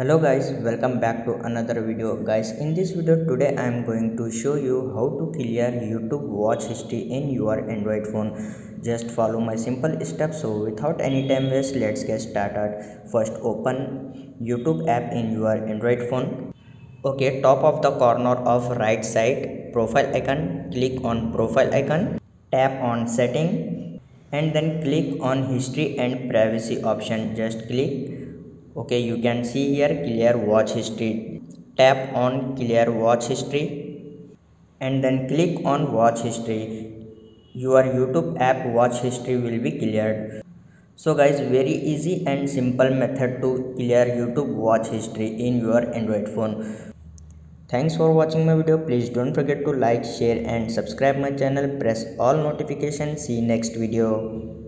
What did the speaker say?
hello guys welcome back to another video. Guys in this video today i am going to show you how to clear youtube watch history in your android phone. Just follow my simple steps. So without any time waste let's get started. First open youtube app in your android phone. Okay top of the corner of right side profile icon. Click on profile icon. Tap on setting. And then click on history and privacy option. Just click okay you can see here clear watch history. Tap on clear watch history and then click on watch history. Your youtube app watch history will be cleared. So guys very easy and simple method to clear youtube watch history in your android phone. Thanks for watching my video. Please don't forget to like share and subscribe my channel. Press all notifications. See next video